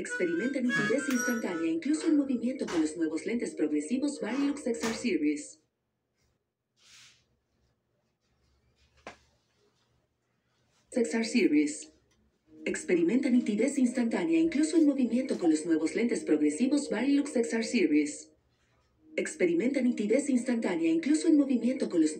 Experimenta nitidez instantánea incluso en movimiento con los nuevos lentes progresivos Varilux XR Series. XR Series. Experimenta nitidez instantánea incluso en movimiento con los nuevos lentes progresivos Varilux XR Series. Experimenta nitidez instantánea incluso en movimiento con los